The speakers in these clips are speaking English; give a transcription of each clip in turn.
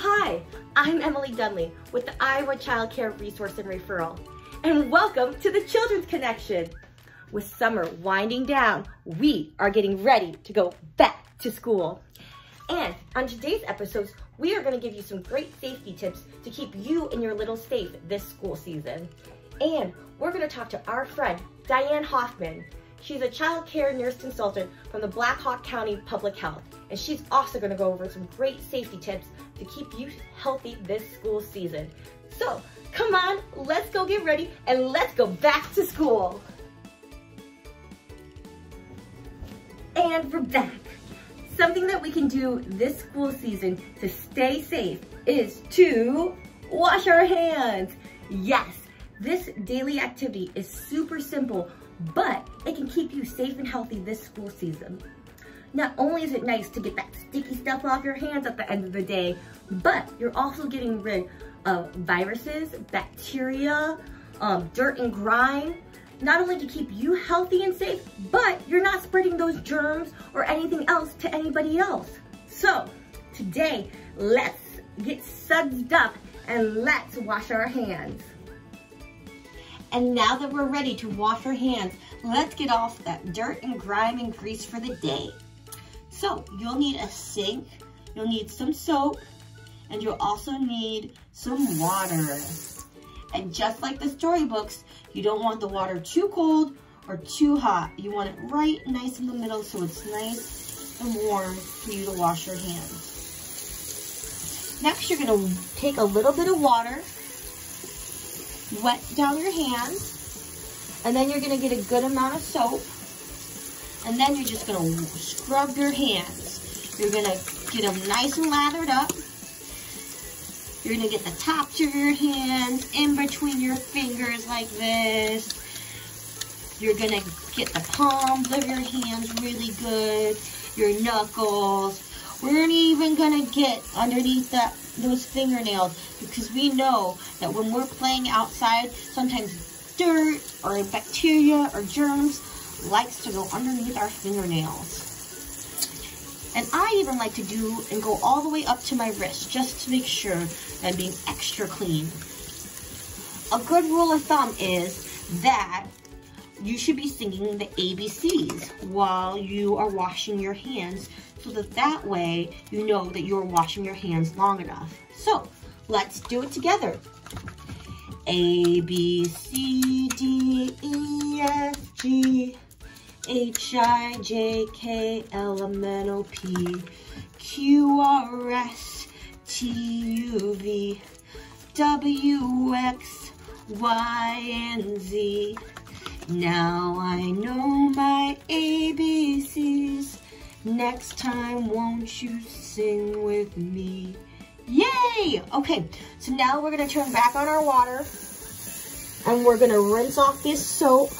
hi, I'm Emily Dunley with the Iowa Child Care Resource and Referral, and welcome to the Children's Connection. With summer winding down, we are getting ready to go back to school. And on today's episodes, we are gonna give you some great safety tips to keep you and your little safe this school season. And we're gonna talk to our friend, Diane Hoffman. She's a child care nurse consultant from the Black Hawk County Public Health. And she's also gonna go over some great safety tips to keep you healthy this school season. So come on, let's go get ready and let's go back to school. And we're back. Something that we can do this school season to stay safe is to wash our hands. Yes, this daily activity is super simple, but it can keep you safe and healthy this school season. Not only is it nice to get that sticky stuff off your hands at the end of the day, but you're also getting rid of viruses, bacteria, um, dirt and grime, not only to keep you healthy and safe, but you're not spreading those germs or anything else to anybody else. So today, let's get sudsed up and let's wash our hands. And now that we're ready to wash our hands, let's get off that dirt and grime and grease for the day. So you'll need a sink, you'll need some soap, and you'll also need some water. And just like the storybooks, you don't want the water too cold or too hot. You want it right nice in the middle so it's nice and warm for you to wash your hands. Next, you're gonna take a little bit of water, wet down your hands, and then you're gonna get a good amount of soap and then you're just gonna scrub your hands. You're gonna get them nice and lathered up. You're gonna get the tops of your hands in between your fingers like this. You're gonna get the palms of your hands really good, your knuckles. We're even gonna get underneath that those fingernails because we know that when we're playing outside, sometimes dirt or bacteria or germs likes to go underneath our fingernails. And I even like to do and go all the way up to my wrist just to make sure that I'm being extra clean. A good rule of thumb is that you should be singing the ABCs while you are washing your hands so that that way you know that you're washing your hands long enough. So let's do it together. A, B, C, D, E, F, G, H I J K L M N O P Q R S T U V W X Y and Z. Now I know my ABCs. Next time, won't you sing with me? Yay! Okay, so now we're gonna turn back on our water and we're gonna rinse off this soap.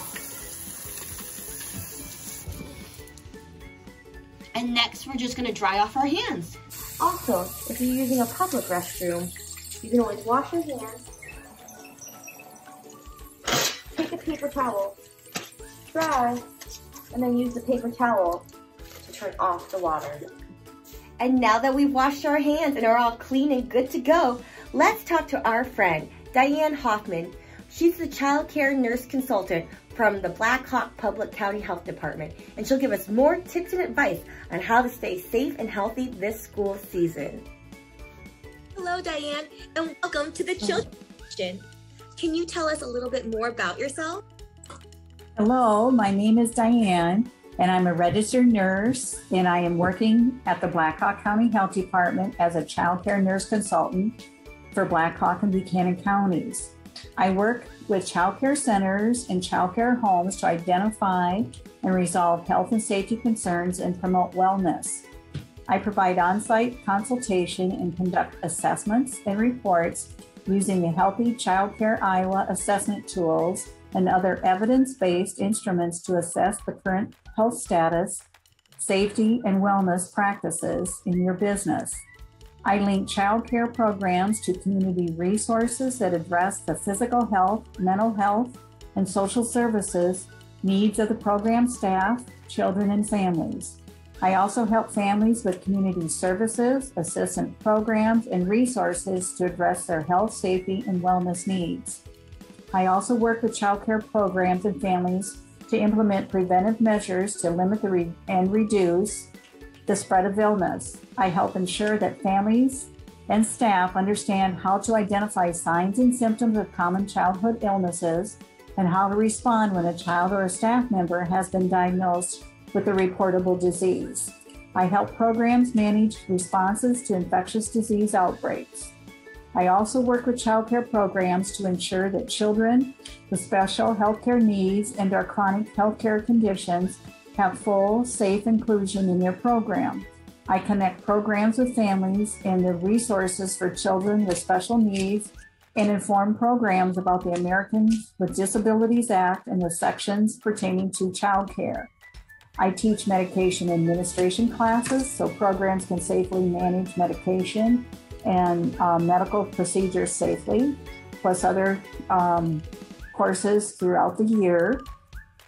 And next, we're just gonna dry off our hands. Also, if you're using a public restroom, you can always wash your hands, take a paper towel, dry, and then use the paper towel to turn off the water. And now that we've washed our hands and are all clean and good to go, let's talk to our friend, Diane Hoffman. She's the child care nurse consultant from the Black Hawk Public County Health Department, and she'll give us more tips and advice on how to stay safe and healthy this school season. Hello, Diane, and welcome to the Children's Kitchen. Can you tell us a little bit more about yourself? Hello, my name is Diane, and I'm a registered nurse, and I am working at the Black Hawk County Health Department as a child care nurse consultant for Black Hawk and Buchanan counties. I work with child care centers and child care homes to identify and resolve health and safety concerns and promote wellness. I provide on site consultation and conduct assessments and reports using the Healthy Child Care Iowa assessment tools and other evidence based instruments to assess the current health status, safety, and wellness practices in your business. I link child care programs to community resources that address the physical health, mental health, and social services needs of the program staff, children, and families. I also help families with community services, assistance programs, and resources to address their health, safety, and wellness needs. I also work with child care programs and families to implement preventive measures to limit the re- and reduce the spread of illness. I help ensure that families and staff understand how to identify signs and symptoms of common childhood illnesses and how to respond when a child or a staff member has been diagnosed with a reportable disease. I help programs manage responses to infectious disease outbreaks. I also work with childcare programs to ensure that children with special healthcare needs and or chronic healthcare conditions have full, safe inclusion in their program. I connect programs with families and the resources for children with special needs and inform programs about the Americans with Disabilities Act and the sections pertaining to childcare. I teach medication administration classes so programs can safely manage medication and uh, medical procedures safely, plus other um, courses throughout the year.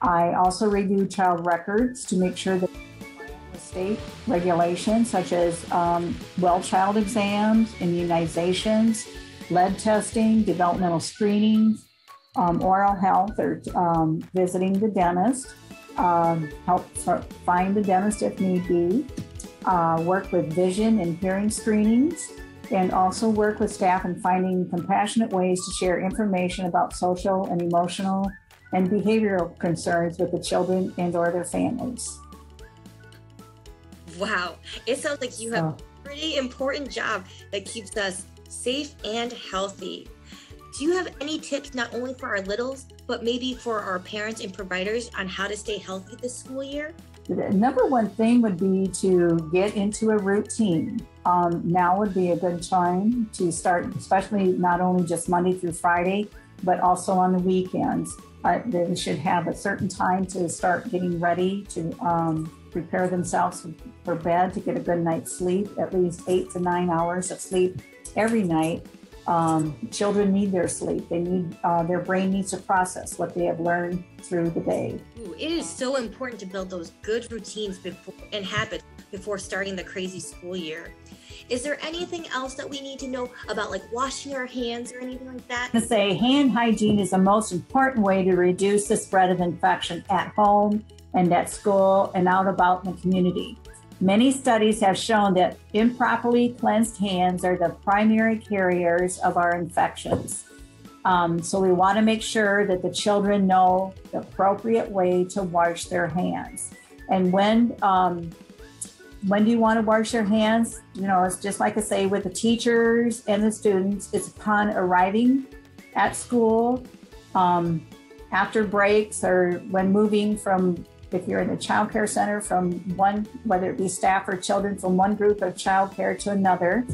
I also review child records to make sure that state regulations such as um, well child exams, immunizations, lead testing, developmental screenings, um, oral health, or um, visiting the dentist um, help find the dentist if need be, uh, work with vision and hearing screenings, and also work with staff in finding compassionate ways to share information about social and emotional and behavioral concerns with the children and or their families. Wow, it sounds like you have a pretty important job that keeps us safe and healthy. Do you have any tips not only for our littles, but maybe for our parents and providers on how to stay healthy this school year? The number one thing would be to get into a routine. Um, now would be a good time to start, especially not only just Monday through Friday, but also on the weekends. Uh, they should have a certain time to start getting ready to um, prepare themselves for bed to get a good night's sleep, at least eight to nine hours of sleep every night um, children need their sleep. They need uh, their brain needs to process what they have learned through the day. Ooh, it is so important to build those good routines before and habits before starting the crazy school year. Is there anything else that we need to know about, like washing our hands or anything like that? To say hand hygiene is the most important way to reduce the spread of infection at home and at school and out about in the community. Many studies have shown that improperly cleansed hands are the primary carriers of our infections. Um, so we want to make sure that the children know the appropriate way to wash their hands. And when um, when do you want to wash your hands? You know, it's just like I say with the teachers and the students. It's upon arriving at school, um, after breaks, or when moving from if you're in a child care center from one, whether it be staff or children, from one group of child care to another.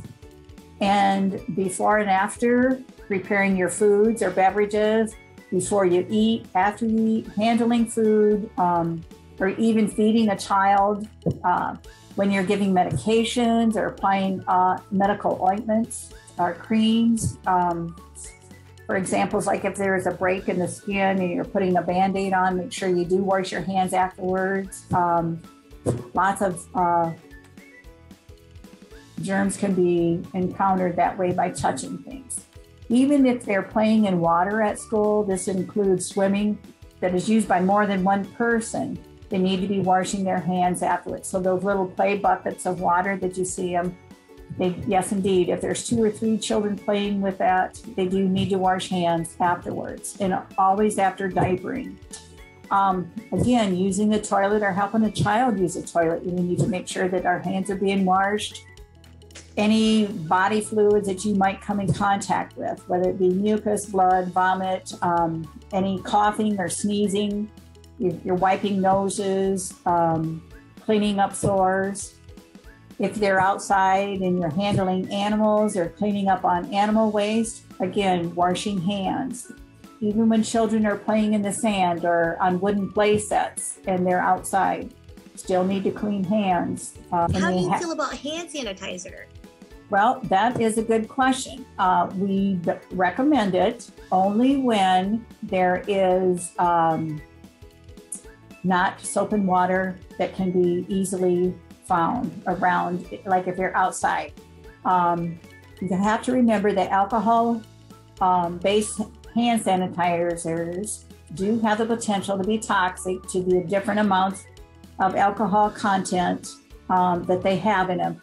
And before and after, preparing your foods or beverages, before you eat, after you eat, handling food, um, or even feeding a child, uh, when you're giving medications or applying uh, medical ointments or creams. Um, for examples, like if there's a break in the skin and you're putting a band aid on, make sure you do wash your hands afterwards. Um, lots of uh, germs can be encountered that way by touching things. Even if they're playing in water at school, this includes swimming that is used by more than one person. They need to be washing their hands afterwards. So those little play buckets of water that you see them they, yes, indeed. If there's two or three children playing with that, they do need to wash hands afterwards and always after diapering. Um, again, using the toilet or helping a child use a toilet, we need to make sure that our hands are being washed. Any body fluids that you might come in contact with, whether it be mucus, blood, vomit, um, any coughing or sneezing, you're, you're wiping noses, um, cleaning up sores if they're outside and you're handling animals or cleaning up on animal waste, again, washing hands. Even when children are playing in the sand or on wooden play sets and they're outside, still need to clean hands. Um, How do you ha- feel about hand sanitizer? Well, that is a good question. Uh, we recommend it only when there is um, not soap and water that can be easily found around, like if you're outside. Um, you have to remember that alcohol um, based hand sanitizers do have the potential to be toxic to the different amounts of alcohol content um, that they have in them.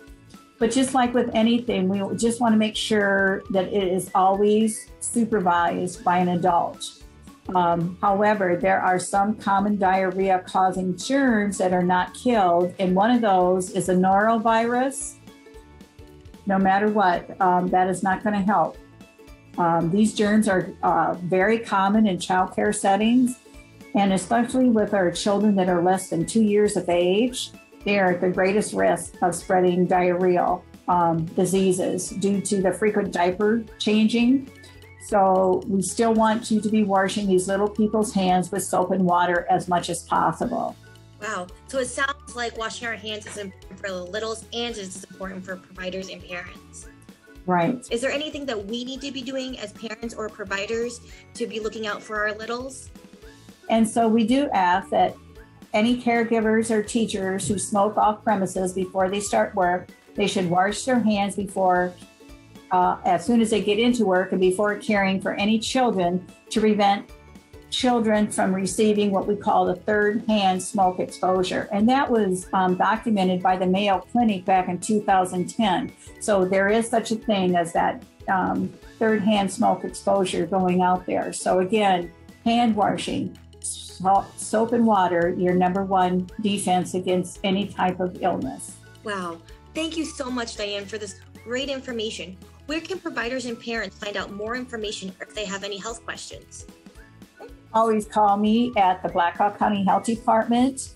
But just like with anything, we just want to make sure that it is always supervised by an adult. Um, however, there are some common diarrhea causing germs that are not killed, and one of those is a norovirus. No matter what, um, that is not going to help. Um, these germs are uh, very common in childcare settings, and especially with our children that are less than two years of age, they are at the greatest risk of spreading diarrheal um, diseases due to the frequent diaper changing. So we still want you to be washing these little people's hands with soap and water as much as possible. Wow. So it sounds like washing our hands is important for the littles and it's important for providers and parents. Right. Is there anything that we need to be doing as parents or providers to be looking out for our littles? And so we do ask that any caregivers or teachers who smoke off premises before they start work, they should wash their hands before, uh, as soon as they get into work and before caring for any children to prevent children from receiving what we call the third hand smoke exposure. And that was um, documented by the Mayo Clinic back in 2010. So there is such a thing as that um, third hand smoke exposure going out there. So again, hand washing, soap and water, your number one defense against any type of illness. Wow. Thank you so much, Diane, for this great information. Where can providers and parents find out more information if they have any health questions? Always call me at the Black Hawk County Health Department,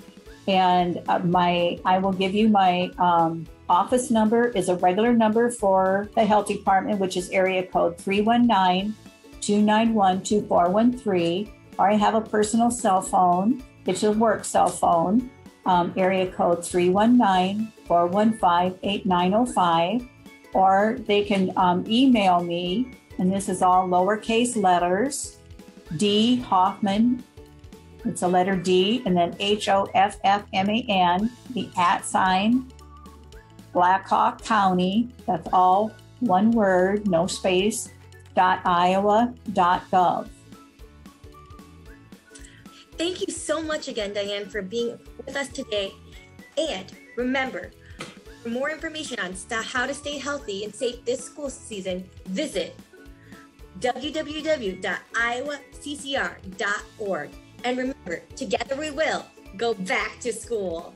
and uh, my I will give you my um, office number is a regular number for the health department, which is area code 319 291 2413 or I have a personal cell phone. It's a work cell phone, um, area code 319 415 8905. Or they can um, email me, and this is all lowercase letters D Hoffman. It's a letter D, and then H O F F M A N, the at sign, Blackhawk County. That's all one word, no space, dot Iowa dot gov. Thank you so much again, Diane, for being with us today. And remember, for more information on how to stay healthy and safe this school season, visit www.iowaccrr.org. And remember, together we will go back to school.